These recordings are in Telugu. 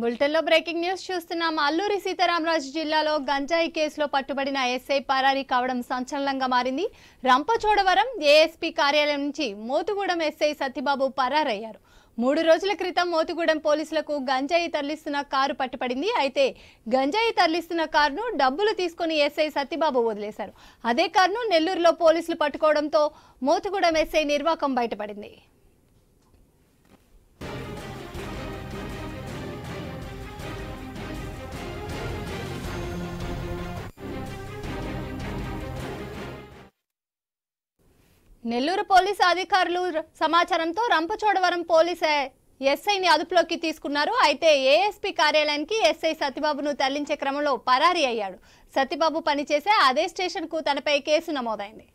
బులెటిన్లో బ్రేకింగ్ న్యూస్ చూస్తున్నాం. అల్లూరి సీతారామరాజు జిల్లాలో గంజాయి కేసులో పట్టుబడిన ఎస్ఐ పరారీ కావడం సంచలనంగా మారింది. రంపచోడవరం ఏఎస్పీ కార్యాలయం నుంచి మోతుగూడెం ఎస్ఐ సత్యబాబు పరారయ్యారు. మూడు రోజుల క్రితం మోతుగూడెం పోలీసులకు గంజాయి తరలిస్తున్న కారు పట్టుపడింది అయితే గంజాయి తరలిస్తున్న కారును డబ్బులు తీసుకుని ఎస్ఐ సత్యబాబు వదిలేశారు. అదే కారును నెల్లూరులో పోలీసులు పట్టుకోవడంతో మోతుగూడెం ఎస్ఐ నిర్వాకం బయటపడింది. నెల్లూరు పోలీసు అధికారులు సమాచారంతో రంపచోడవరం పోలీసు ఎస్ఐని అదుపులోకి తీసుకున్నారు. అయితే ఏఎస్పీ కార్యాలయానికి ఎస్ఐ సత్యబాబును తరలించే క్రమంలో పరారీ అయ్యాడు. సత్యబాబు పనిచేసే అదే స్టేషన్కు తనపై కేసు నమోదైంది.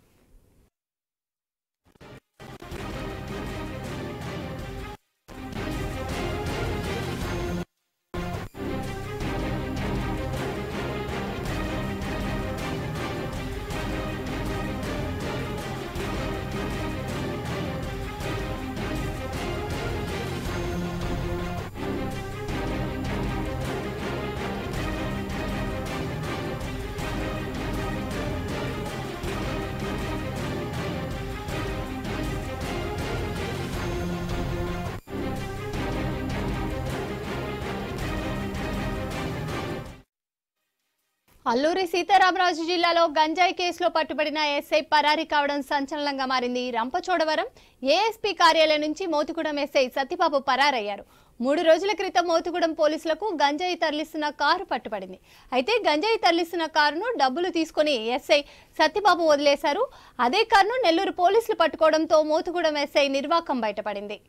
అల్లూరి సీతారామరాజు జిల్లాలో గంజాయి కేసులో పట్టుబడిన ఎస్ఐ పరారీ కావడం సంచలనంగా మారింది రంపచోడవరం. ఏఎస్పీ కార్యాలయం నుంచి మోతిగూడెం ఎస్ఐ సత్యబాబు పరారయ్యారు. మూడు రోజుల క్రితం మోతిగూడెం పోలీసులకు గంజాయి తరలిస్తున్న కారు పట్టుబడింది. అయితే గంజాయి తరలిస్తున్న కారును డబ్బులు తీసుకుని ఎస్ఐ సత్యబాబు వదిలేశారు. అదే కారును నెల్లూరు పోలీసులు పట్టుకోవడంతో మోతిగూడెం ఎస్ఐ నిర్వాకం బయటపడింది.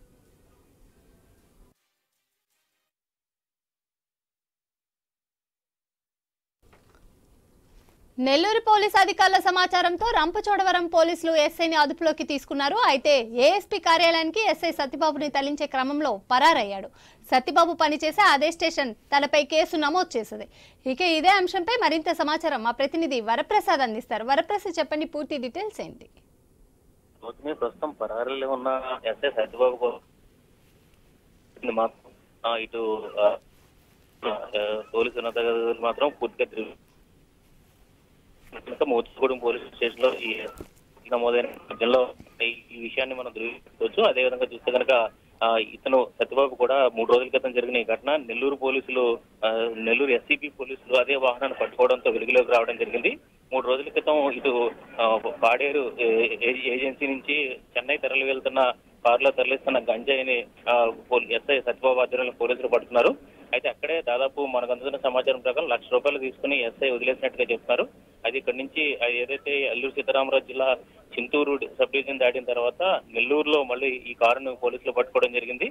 నెల్లూరు పోలీస్ అధికారుల సమాచారంతో రంపచోడవరం పోలీసులు ఎస్ఐని అదుపులోకి తీసుకున్నారు. అయితే ఏఎస్పీ కార్యాలయానికి ఎస్ఐ సత్యబాబుని తరలించే క్రమంలో పరారయ్యాడు. సత్యబాబు పనిచేసే అదే స్టేషన్ తనపై కేసు నమోదు చేసింది. ఇక ఇదే అంశంపై మరింత సమాచారం మా ప్రతినిధి వరప్రసాద్ అందిస్తారు. వరప్రసాద్ చెప్పండి పూర్తి డీటెయిల్స్ ఏంటి? ప్రస్తుతం పరారీలో ఉన్న ఎస్ఐ సత్యబాబు ఇటు పోలీసు ఉన్నత మాత్రం పూర్తిగా తిరిగి మోతుగూడెం పోలీస్ స్టేషన్లో ఈ నమోదైన నేపథ్యంలో ఈ- విషయాన్ని మనం ధృవీకరించవచ్చు. అదే విధంగా చూస్తే కనుక ఇతను సత్యబాబు కూడా మూడు రోజుల క్రితం జరిగిన ఈ ఘటన నెల్లూరు పోలీసులు నెల్లూరు ఎస్సీపీ పోలీసులు అదే వాహనాన్ని పట్టుకోవడంతో వెలుగులోకి రావడం జరిగింది. మూడు రోజుల క్రితం ఇటు పాడేరు ఏ- ఏజెన్సీ నుంచి చెన్నై తరలి వెళ్తున్న కారులో తరలిస్తున్న గంజాయిని ఎస్ఐ సత్యబాబు ఆధ్వర్యంలో పోలీసులు పడుతున్నారు అయితే అక్కడే దాదాపు మనకు అందుతున్న సమాచారం ప్రకారం లక్ష రూపాయలు తీసుకుని ఎస్ఐ వదిలేసినట్టుగా చెప్తున్నారు. అది ఇక్కడి నుంచి అది ఏదైతే అల్లూరు సీతారామరాజు జిల్లా చింతూరు సబ్ డివిజన్ దాటిన తర్వాత నెల్లూరులో మళ్ళీ ఈ కారును పోలీసులు పట్టుకోవడం జరిగింది.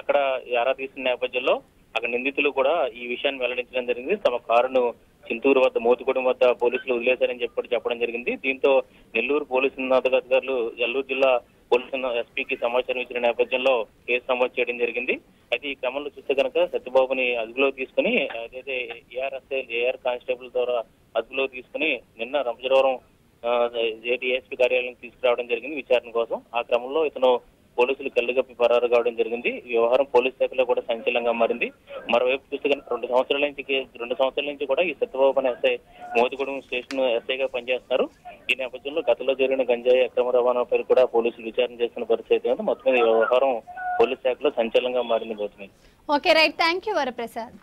అక్కడ ఆరా తీసిన నేపథ్యంలో అక్కడ నిందితులు కూడా ఈ విషయాన్ని వెల్లడించడం జరిగింది. తమ కారును చింతూరు వద్ద మోతుగూడెం వద్ద పోలీసులు వదిలేశారని చెప్పి చెప్పడం జరిగింది. దీంతో నెల్లూరు పోలీసు ఉన్నతాధికారులు ఎల్లూరు జిల్లా పోలీసు ఎస్పీకి సమాచారం ఇచ్చిన నేపథ్యంలో కేసు నమోదు చేయడం జరిగింది. అయితే ఈ క్రమంలో చూస్తే కనుక సత్యబాబుని అదుపులో తీసుకుని అదైతే ఏఆర్ఎస్ఐ ఏఆర్ కానిస్టేబుల్ ద్వారా అదుపులో తీసుకుని నిన్న రంపచోడవరం ఏఎస్పీ కార్యాలయం తీసుకురావడం జరిగింది విచారణ కోసం. ఆ క్రమంలో ఇతను పోలీసులు కళ్ళుగప్పి పరారు కావడం జరిగింది. ఈ వ్యవహారం పోలీస్ శాఖలో కూడా సంచలనంగా మారింది. మరోవైపు చూస్తే కనుక రెండు సంవత్సరాల నుంచి రెండు సంవత్సరాల నుంచి కూడా ఈ సత్యబాబు అనే ఎస్ఐ మోతుగూడెం స్టేషన్ ఎస్ఐగా పనిచేస్తున్నారు. ఈ నేపథ్యంలో గతంలో జరిగిన గంజాయి అక్రమ రవాణాపై కూడా పోలీసులు విచారణ చేస్తున్న పరిస్థితి మొత్తం మీద ఈ వ్యవహారం పోలీస్ శాఖలో సంచలనంగా మారింది. పోతుంది okay right. Thank you Varaprasad.